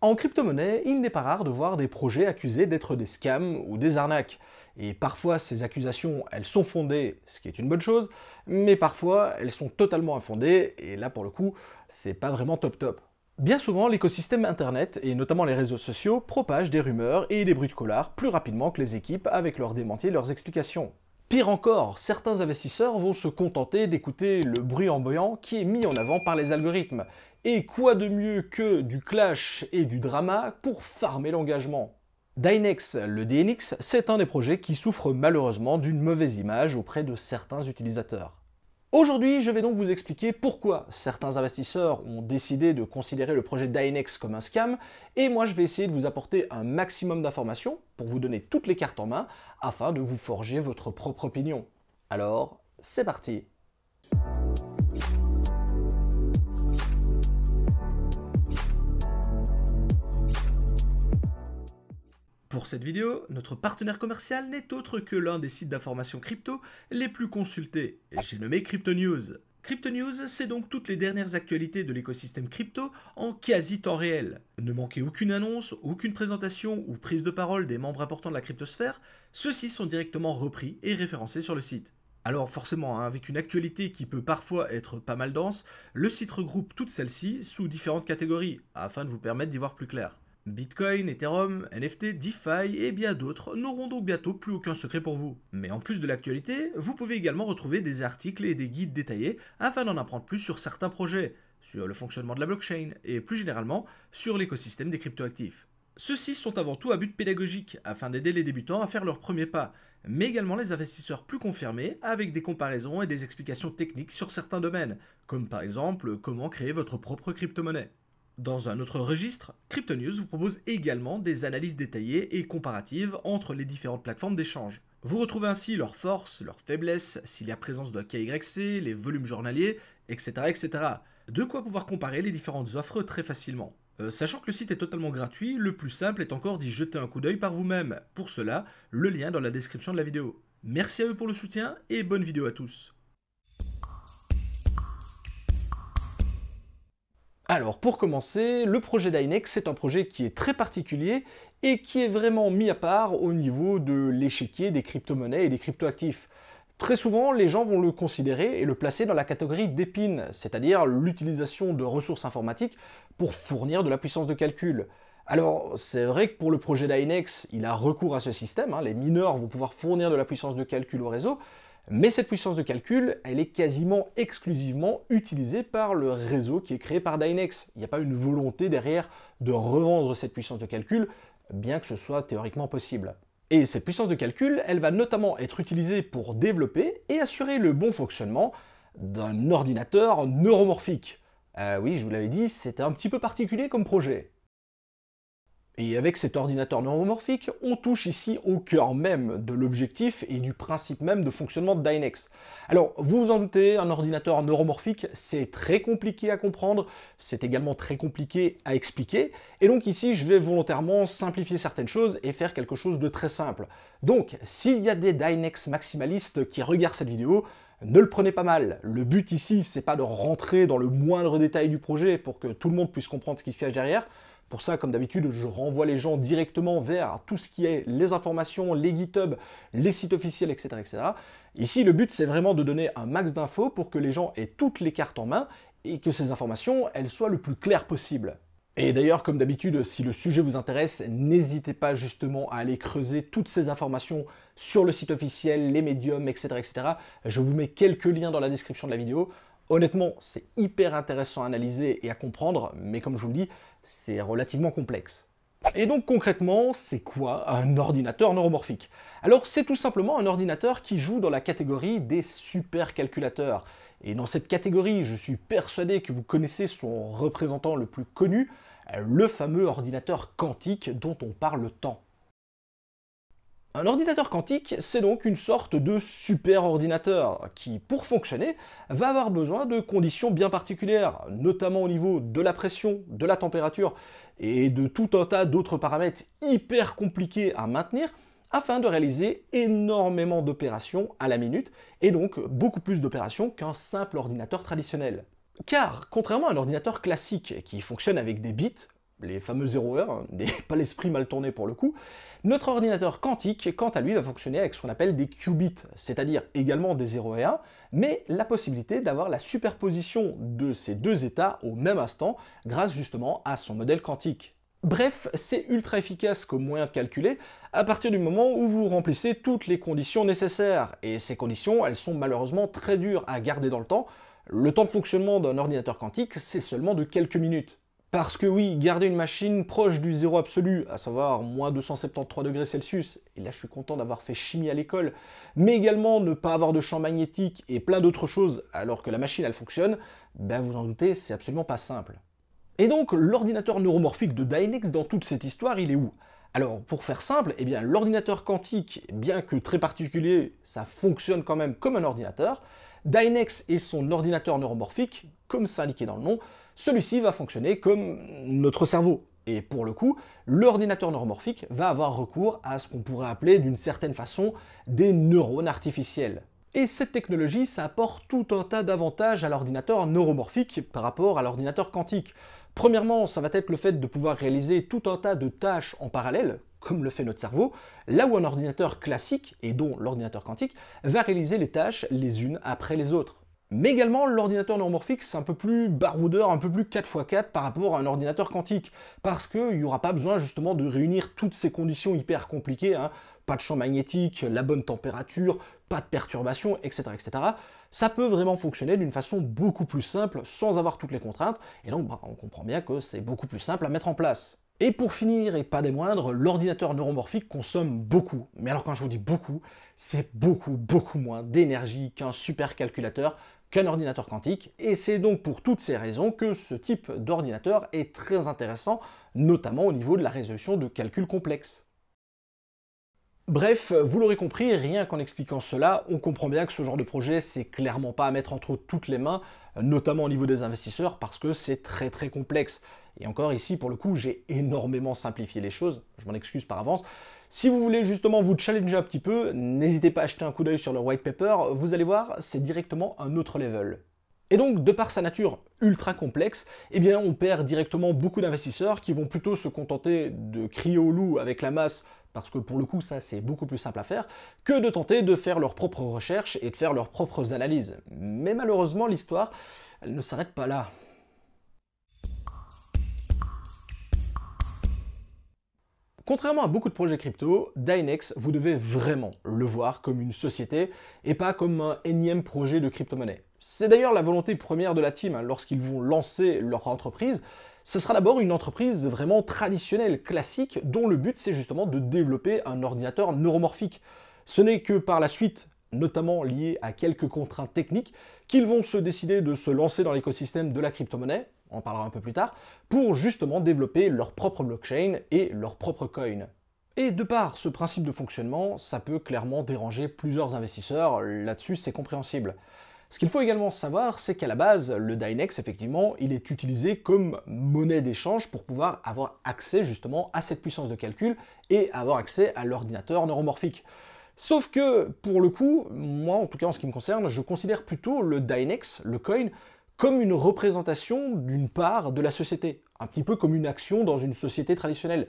En crypto-monnaie, il n'est pas rare de voir des projets accusés d'être des scams ou des arnaques. Et parfois, ces accusations, elles sont fondées, ce qui est une bonne chose, mais parfois, elles sont totalement infondées, et là, pour le coup, c'est pas vraiment top top. Bien souvent, l'écosystème Internet, et notamment les réseaux sociaux, propagent des rumeurs et des bruits de collard plus rapidement que les équipes avec leurs démentis et leurs explications. Pire encore, certains investisseurs vont se contenter d'écouter le bruit ambiant qui est mis en avant par les algorithmes, et quoi de mieux que du clash et du drama pour farmer l'engagement? Dynex, le DNX, c'est un des projets qui souffre malheureusement d'une mauvaise image auprès de certains utilisateurs. Aujourd'hui, je vais donc vous expliquer pourquoi certains investisseurs ont décidé de considérer le projet Dynex comme un scam, et moi je vais essayer de vous apporter un maximum d'informations pour vous donner toutes les cartes en main afin de vous forger votre propre opinion. Alors, c'est parti Pour cette vidéo, notre partenaire commercial n'est autre que l'un des sites d'information crypto les plus consultés, j'ai nommé Crypto News. Crypto News, c'est donc toutes les dernières actualités de l'écosystème crypto en quasi temps réel. Ne manquez aucune annonce, aucune présentation ou prise de parole des membres importants de la cryptosphère, ceux-ci sont directement repris et référencés sur le site. Alors forcément, hein, avec une actualité qui peut parfois être pas mal dense, le site regroupe toutes celles-ci sous différentes catégories, afin de vous permettre d'y voir plus clair. Bitcoin, Ethereum, NFT, DeFi et bien d'autres n'auront donc bientôt plus aucun secret pour vous. Mais en plus de l'actualité, vous pouvez également retrouver des articles et des guides détaillés afin d'en apprendre plus sur certains projets, sur le fonctionnement de la blockchain et plus généralement sur l'écosystème des cryptoactifs. Ceux-ci sont avant tout à but pédagogique afin d'aider les débutants à faire leurs premiers pas, mais également les investisseurs plus confirmés avec des comparaisons et des explications techniques sur certains domaines, comme par exemple comment créer votre propre crypto-monnaie. Dans un autre registre, CryptoNews vous propose également des analyses détaillées et comparatives entre les différentes plateformes d'échange. Vous retrouvez ainsi leurs forces, leurs faiblesses, s'il y a présence de KYC, les volumes journaliers, etc., etc. De quoi pouvoir comparer les différentes offres très facilement. Euh, sachant que le site est totalement gratuit, le plus simple est encore d'y jeter un coup d'œil par vous-même. Pour cela, le lien dans la description de la vidéo. Merci à eux pour le soutien et bonne vidéo à tous. Alors pour commencer, le projet d'Inex c'est un projet qui est très particulier et qui est vraiment mis à part au niveau de l'échiquier des crypto-monnaies et des crypto-actifs. Très souvent, les gens vont le considérer et le placer dans la catégorie d'épine, c'est-à-dire l'utilisation de ressources informatiques pour fournir de la puissance de calcul. Alors, c'est vrai que pour le projet d'Inex, il a recours à ce système, hein. les mineurs vont pouvoir fournir de la puissance de calcul au réseau, mais cette puissance de calcul, elle est quasiment exclusivement utilisée par le réseau qui est créé par Dynex. Il n'y a pas une volonté derrière de revendre cette puissance de calcul, bien que ce soit théoriquement possible. Et cette puissance de calcul, elle va notamment être utilisée pour développer et assurer le bon fonctionnement d'un ordinateur neuromorphique. Euh, oui, je vous l'avais dit, c'était un petit peu particulier comme projet. Et avec cet ordinateur neuromorphique, on touche ici au cœur même de l'objectif et du principe même de fonctionnement de Dynex. Alors, vous vous en doutez, un ordinateur neuromorphique, c'est très compliqué à comprendre, c'est également très compliqué à expliquer, et donc ici, je vais volontairement simplifier certaines choses et faire quelque chose de très simple. Donc, s'il y a des Dynex maximalistes qui regardent cette vidéo, ne le prenez pas mal. Le but ici, c'est pas de rentrer dans le moindre détail du projet pour que tout le monde puisse comprendre ce qui se cache derrière. Pour ça, comme d'habitude, je renvoie les gens directement vers tout ce qui est les informations, les GitHub, les sites officiels, etc. etc. Ici, le but, c'est vraiment de donner un max d'infos pour que les gens aient toutes les cartes en main et que ces informations, elles soient le plus claires possible. Et d'ailleurs, comme d'habitude, si le sujet vous intéresse, n'hésitez pas justement à aller creuser toutes ces informations sur le site officiel, les médiums, etc. etc. Je vous mets quelques liens dans la description de la vidéo. Honnêtement, c'est hyper intéressant à analyser et à comprendre, mais comme je vous le dis, c'est relativement complexe. Et donc concrètement, c'est quoi un ordinateur neuromorphique? Alors c'est tout simplement un ordinateur qui joue dans la catégorie des supercalculateurs. Et dans cette catégorie, je suis persuadé que vous connaissez son représentant le plus connu, le fameux ordinateur quantique dont on parle tant. Un ordinateur quantique, c'est donc une sorte de super ordinateur qui, pour fonctionner, va avoir besoin de conditions bien particulières, notamment au niveau de la pression, de la température et de tout un tas d'autres paramètres hyper compliqués à maintenir afin de réaliser énormément d'opérations à la minute et donc beaucoup plus d'opérations qu'un simple ordinateur traditionnel. Car, contrairement à un ordinateur classique qui fonctionne avec des bits, les fameux 0 heures, pas l'esprit mal tourné pour le coup, notre ordinateur quantique, quant à lui, va fonctionner avec ce qu'on appelle des qubits, c'est-à-dire également des 0 et 1, mais la possibilité d'avoir la superposition de ces deux états au même instant, grâce justement à son modèle quantique. Bref, c'est ultra efficace comme moyen de calculer à partir du moment où vous remplissez toutes les conditions nécessaires. Et ces conditions, elles sont malheureusement très dures à garder dans le temps. Le temps de fonctionnement d'un ordinateur quantique, c'est seulement de quelques minutes. Parce que oui, garder une machine proche du zéro absolu, à savoir moins 273 degrés Celsius, et là je suis content d'avoir fait chimie à l'école, mais également ne pas avoir de champ magnétique et plein d'autres choses alors que la machine elle fonctionne, ben vous en doutez, c'est absolument pas simple. Et donc, l'ordinateur neuromorphique de Dynex dans toute cette histoire, il est où? Alors, pour faire simple, eh bien, l'ordinateur quantique, bien que très particulier, ça fonctionne quand même comme un ordinateur. Dynex est son ordinateur neuromorphique, comme ça indiqué dans le nom, celui-ci va fonctionner comme notre cerveau. Et pour le coup, l'ordinateur neuromorphique va avoir recours à ce qu'on pourrait appeler d'une certaine façon des neurones artificiels. Et cette technologie, ça apporte tout un tas d'avantages à l'ordinateur neuromorphique par rapport à l'ordinateur quantique. Premièrement, ça va être le fait de pouvoir réaliser tout un tas de tâches en parallèle, comme le fait notre cerveau, là où un ordinateur classique, et dont l'ordinateur quantique, va réaliser les tâches les unes après les autres. Mais également, l'ordinateur neuromorphique, c'est un peu plus baroudeur, un peu plus 4x4 par rapport à un ordinateur quantique, parce qu'il n'y aura pas besoin justement de réunir toutes ces conditions hyper compliquées, hein. pas de champ magnétique, la bonne température, pas de perturbations, etc. etc ça peut vraiment fonctionner d'une façon beaucoup plus simple, sans avoir toutes les contraintes, et donc bah, on comprend bien que c'est beaucoup plus simple à mettre en place. Et pour finir, et pas des moindres, l'ordinateur neuromorphique consomme beaucoup. Mais alors quand je vous dis beaucoup, c'est beaucoup, beaucoup moins d'énergie qu'un supercalculateur, qu'un ordinateur quantique, et c'est donc pour toutes ces raisons que ce type d'ordinateur est très intéressant, notamment au niveau de la résolution de calculs complexes. Bref, vous l'aurez compris, rien qu'en expliquant cela, on comprend bien que ce genre de projet, c'est clairement pas à mettre entre toutes les mains, notamment au niveau des investisseurs, parce que c'est très très complexe. Et encore ici, pour le coup, j'ai énormément simplifié les choses, je m'en excuse par avance. Si vous voulez justement vous challenger un petit peu, n'hésitez pas à jeter un coup d'œil sur le white paper, vous allez voir, c'est directement un autre level. Et donc, de par sa nature ultra complexe, eh bien, on perd directement beaucoup d'investisseurs qui vont plutôt se contenter de crier au loup avec la masse parce que pour le coup ça c'est beaucoup plus simple à faire, que de tenter de faire leurs propres recherches et de faire leurs propres analyses. Mais malheureusement l'histoire, ne s'arrête pas là. Contrairement à beaucoup de projets crypto, Dynex, vous devez vraiment le voir comme une société et pas comme un énième projet de crypto-monnaie. C'est d'ailleurs la volonté première de la team hein, lorsqu'ils vont lancer leur entreprise, ce sera d'abord une entreprise vraiment traditionnelle, classique, dont le but c'est justement de développer un ordinateur neuromorphique. Ce n'est que par la suite, notamment lié à quelques contraintes techniques, qu'ils vont se décider de se lancer dans l'écosystème de la crypto-monnaie, on en parlera un peu plus tard, pour justement développer leur propre blockchain et leur propre coin. Et de par ce principe de fonctionnement, ça peut clairement déranger plusieurs investisseurs, là-dessus c'est compréhensible. Ce qu'il faut également savoir, c'est qu'à la base, le Dynex, effectivement, il est utilisé comme monnaie d'échange pour pouvoir avoir accès justement à cette puissance de calcul et avoir accès à l'ordinateur neuromorphique. Sauf que, pour le coup, moi, en tout cas en ce qui me concerne, je considère plutôt le Dynex, le coin, comme une représentation d'une part de la société, un petit peu comme une action dans une société traditionnelle.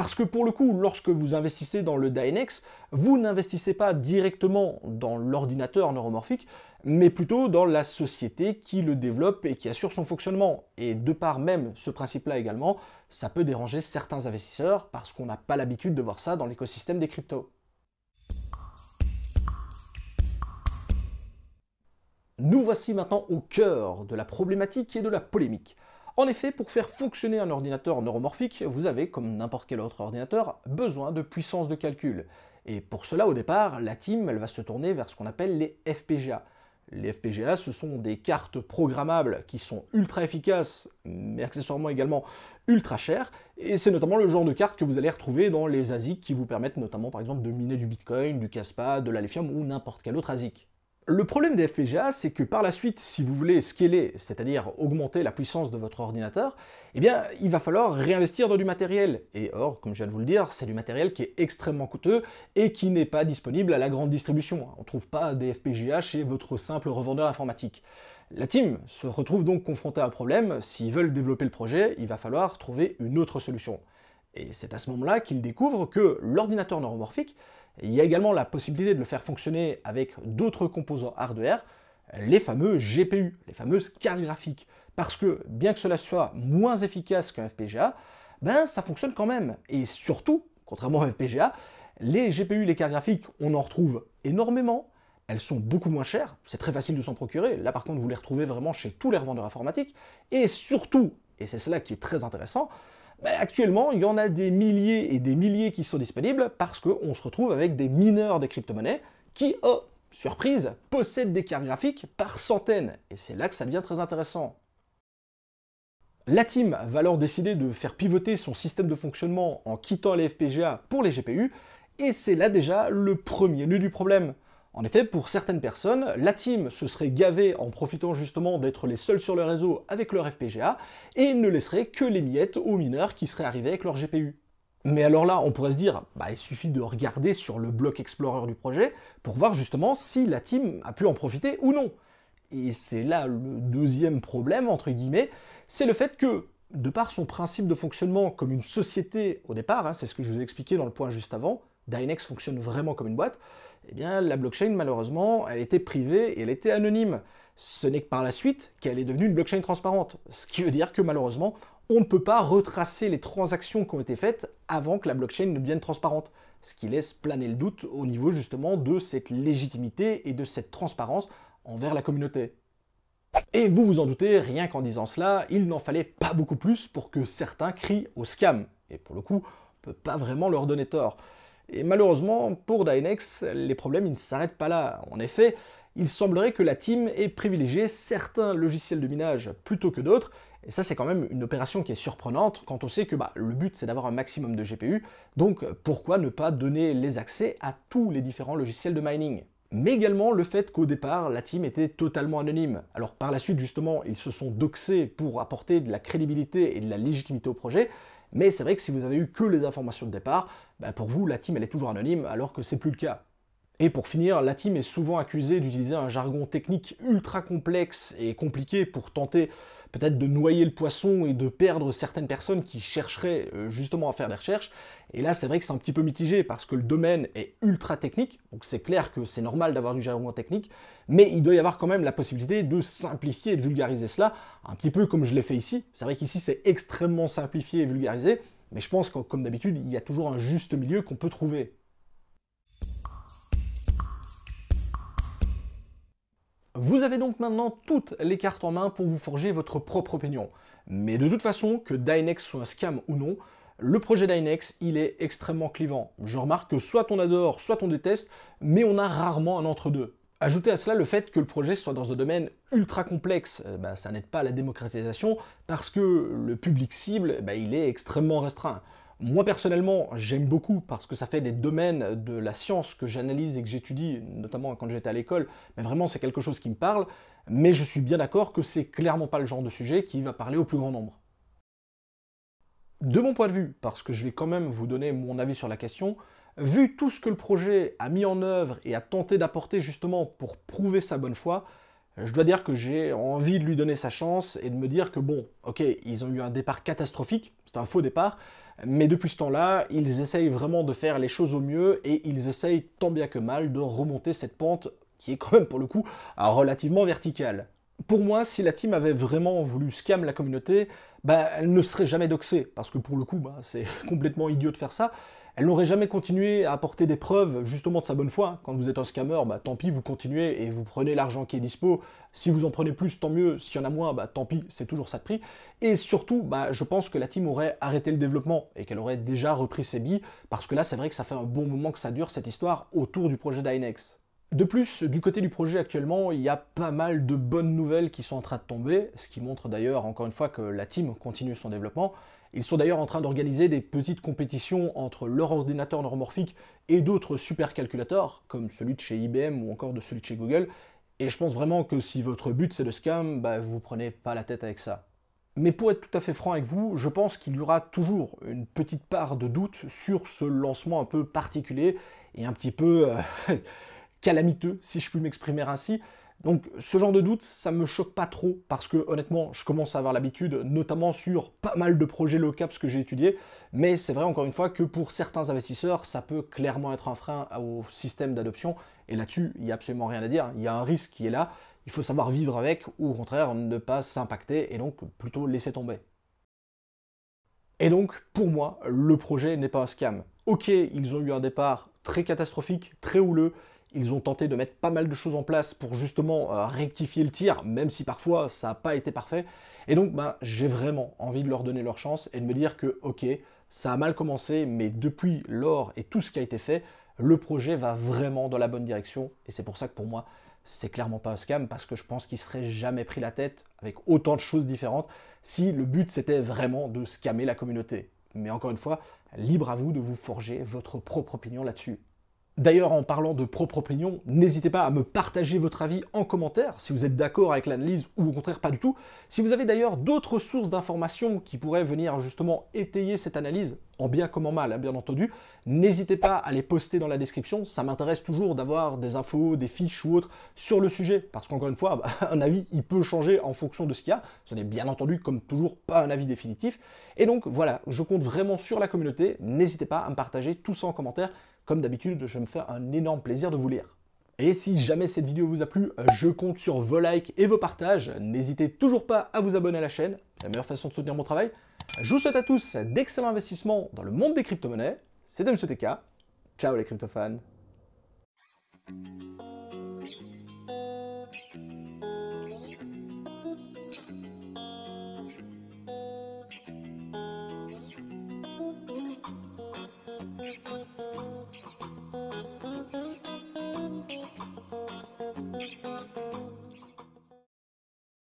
Parce que pour le coup, lorsque vous investissez dans le Dynex, vous n'investissez pas directement dans l'ordinateur neuromorphique, mais plutôt dans la société qui le développe et qui assure son fonctionnement. Et de par même ce principe-là également, ça peut déranger certains investisseurs parce qu'on n'a pas l'habitude de voir ça dans l'écosystème des cryptos. Nous voici maintenant au cœur de la problématique et de la polémique. En effet, pour faire fonctionner un ordinateur neuromorphique, vous avez, comme n'importe quel autre ordinateur, besoin de puissance de calcul. Et pour cela, au départ, la team elle va se tourner vers ce qu'on appelle les FPGA. Les FPGA, ce sont des cartes programmables qui sont ultra efficaces, mais accessoirement également ultra chères, et c'est notamment le genre de cartes que vous allez retrouver dans les ASIC qui vous permettent notamment par exemple de miner du Bitcoin, du Caspa, de l'Alephium ou n'importe quel autre ASIC. Le problème des FPGA, c'est que par la suite, si vous voulez scaler, c'est-à-dire augmenter la puissance de votre ordinateur, eh bien, il va falloir réinvestir dans du matériel. Et or, comme je viens de vous le dire, c'est du matériel qui est extrêmement coûteux et qui n'est pas disponible à la grande distribution. On ne trouve pas des FPGA chez votre simple revendeur informatique. La team se retrouve donc confrontée à un problème, s'ils veulent développer le projet, il va falloir trouver une autre solution. Et c'est à ce moment-là qu'ils découvrent que l'ordinateur neuromorphique, il y a également la possibilité de le faire fonctionner avec d'autres composants hardware, les fameux GPU, les fameuses cartes graphiques. Parce que bien que cela soit moins efficace qu'un FPGA, ben ça fonctionne quand même. Et surtout, contrairement à FPGA, les GPU, les cartes graphiques, on en retrouve énormément, elles sont beaucoup moins chères, c'est très facile de s'en procurer, là par contre vous les retrouvez vraiment chez tous les revendeurs informatiques, et surtout, et c'est cela qui est très intéressant, bah, actuellement il y en a des milliers et des milliers qui sont disponibles parce qu'on se retrouve avec des mineurs des crypto-monnaies qui, oh, surprise, possèdent des cartes graphiques par centaines, et c'est là que ça devient très intéressant. La team va alors décider de faire pivoter son système de fonctionnement en quittant les FPGA pour les GPU, et c'est là déjà le premier nœud du problème. En effet, pour certaines personnes, la team se serait gavée en profitant justement d'être les seuls sur le réseau avec leur FPGA et ne laisserait que les miettes aux mineurs qui seraient arrivés avec leur GPU. Mais alors là, on pourrait se dire, bah, il suffit de regarder sur le bloc explorer du projet pour voir justement si la team a pu en profiter ou non. Et c'est là le deuxième problème, entre guillemets, c'est le fait que, de par son principe de fonctionnement comme une société au départ, hein, c'est ce que je vous ai expliqué dans le point juste avant, Dynex fonctionne vraiment comme une boîte, eh bien la blockchain malheureusement elle était privée et elle était anonyme. Ce n'est que par la suite qu'elle est devenue une blockchain transparente. Ce qui veut dire que malheureusement on ne peut pas retracer les transactions qui ont été faites avant que la blockchain ne devienne transparente. Ce qui laisse planer le doute au niveau justement de cette légitimité et de cette transparence envers la communauté. Et vous vous en doutez, rien qu'en disant cela, il n'en fallait pas beaucoup plus pour que certains crient au scam. Et pour le coup, on ne peut pas vraiment leur donner tort. Et malheureusement, pour Dynex, les problèmes ne s'arrêtent pas là. En effet, il semblerait que la team ait privilégié certains logiciels de minage plutôt que d'autres, et ça c'est quand même une opération qui est surprenante quand on sait que bah, le but c'est d'avoir un maximum de GPU, donc pourquoi ne pas donner les accès à tous les différents logiciels de mining? Mais également le fait qu'au départ, la team était totalement anonyme. Alors par la suite, justement, ils se sont doxés pour apporter de la crédibilité et de la légitimité au projet, mais c'est vrai que si vous avez eu que les informations de départ, bah, pour vous, la team elle est toujours anonyme, alors que c'est plus le cas. Et pour finir, la team est souvent accusée d'utiliser un jargon technique ultra complexe et compliqué pour tenter peut-être de noyer le poisson et de perdre certaines personnes qui chercheraient euh, justement à faire des recherches. Et là, c'est vrai que c'est un petit peu mitigé parce que le domaine est ultra technique, donc c'est clair que c'est normal d'avoir du jargon technique, mais il doit y avoir quand même la possibilité de simplifier et de vulgariser cela, un petit peu comme je l'ai fait ici. C'est vrai qu'ici, c'est extrêmement simplifié et vulgarisé, mais je pense que, comme d'habitude, il y a toujours un juste milieu qu'on peut trouver. Vous avez donc maintenant toutes les cartes en main pour vous forger votre propre opinion. Mais de toute façon, que Dynex soit un scam ou non, le projet Dynex, il est extrêmement clivant. Je remarque que soit on adore, soit on déteste, mais on a rarement un entre-deux. Ajoutez à cela le fait que le projet soit dans un domaine ultra complexe, bah, ça n'aide pas à la démocratisation parce que le public cible, bah, il est extrêmement restreint. Moi personnellement, j'aime beaucoup parce que ça fait des domaines de la science que j'analyse et que j'étudie, notamment quand j'étais à l'école, mais vraiment c'est quelque chose qui me parle, mais je suis bien d'accord que c'est clairement pas le genre de sujet qui va parler au plus grand nombre. De mon point de vue, parce que je vais quand même vous donner mon avis sur la question, vu tout ce que le projet a mis en œuvre et a tenté d'apporter justement pour prouver sa bonne foi, je dois dire que j'ai envie de lui donner sa chance et de me dire que bon, ok, ils ont eu un départ catastrophique, c'est un faux départ, mais depuis ce temps-là, ils essayent vraiment de faire les choses au mieux et ils essayent tant bien que mal de remonter cette pente qui est quand même pour le coup relativement verticale. Pour moi, si la team avait vraiment voulu scam la communauté, bah, elle ne serait jamais doxée, parce que pour le coup, bah, c'est complètement idiot de faire ça, elle n'aurait jamais continué à apporter des preuves justement de sa bonne foi. Quand vous êtes un scammer, bah, tant pis, vous continuez et vous prenez l'argent qui est dispo. Si vous en prenez plus, tant mieux. S'il y en a moins, bah, tant pis, c'est toujours ça de prix. Et surtout, bah, je pense que la team aurait arrêté le développement et qu'elle aurait déjà repris ses billes, parce que là, c'est vrai que ça fait un bon moment que ça dure cette histoire autour du projet d'Inex. De plus, du côté du projet actuellement, il y a pas mal de bonnes nouvelles qui sont en train de tomber, ce qui montre d'ailleurs encore une fois que la team continue son développement. Ils sont d'ailleurs en train d'organiser des petites compétitions entre leur ordinateur neuromorphique et d'autres supercalculateurs, comme celui de chez IBM ou encore de celui de chez Google. Et je pense vraiment que si votre but c'est de scam, bah, vous prenez pas la tête avec ça. Mais pour être tout à fait franc avec vous, je pense qu'il y aura toujours une petite part de doute sur ce lancement un peu particulier et un petit peu euh, calamiteux, si je puis m'exprimer ainsi, Donc ce genre de doute, ça me choque pas trop parce que honnêtement, je commence à avoir l'habitude, notamment sur pas mal de projets low caps que j'ai étudiés, mais c'est vrai encore une fois que pour certains investisseurs, ça peut clairement être un frein au système d'adoption, et là-dessus, il n'y a absolument rien à dire, il y a un risque qui est là, il faut savoir vivre avec, ou au contraire, ne pas s'impacter, et donc plutôt laisser tomber. Et donc, pour moi, le projet n'est pas un scam. Ok, ils ont eu un départ très catastrophique, très houleux, ils ont tenté de mettre pas mal de choses en place pour justement euh, rectifier le tir, même si parfois ça n'a pas été parfait. Et donc, ben, j'ai vraiment envie de leur donner leur chance et de me dire que, ok, ça a mal commencé, mais depuis l'or et tout ce qui a été fait, le projet va vraiment dans la bonne direction. Et c'est pour ça que pour moi, c'est clairement pas un scam, parce que je pense qu'ils seraient jamais pris la tête avec autant de choses différentes si le but c'était vraiment de scammer la communauté. Mais encore une fois, libre à vous de vous forger votre propre opinion là-dessus. D'ailleurs, en parlant de propre opinion, n'hésitez pas à me partager votre avis en commentaire, si vous êtes d'accord avec l'analyse ou au contraire pas du tout. Si vous avez d'ailleurs d'autres sources d'informations qui pourraient venir justement étayer cette analyse, en bien comme en mal, hein, bien entendu, n'hésitez pas à les poster dans la description. Ça m'intéresse toujours d'avoir des infos, des fiches ou autres sur le sujet, parce qu'encore une fois, bah, un avis, il peut changer en fonction de ce qu'il y a. Ce n'est bien entendu, comme toujours, pas un avis définitif. Et donc voilà, je compte vraiment sur la communauté. N'hésitez pas à me partager tout ça en commentaire. Comme d'habitude, je me fais un énorme plaisir de vous lire. Et si jamais cette vidéo vous a plu, je compte sur vos likes et vos partages. N'hésitez toujours pas à vous abonner à la chaîne, la meilleure façon de soutenir mon travail. Je vous souhaite à tous d'excellents investissements dans le monde des crypto-monnaies. C'était M. TK. Ciao les crypto-fans.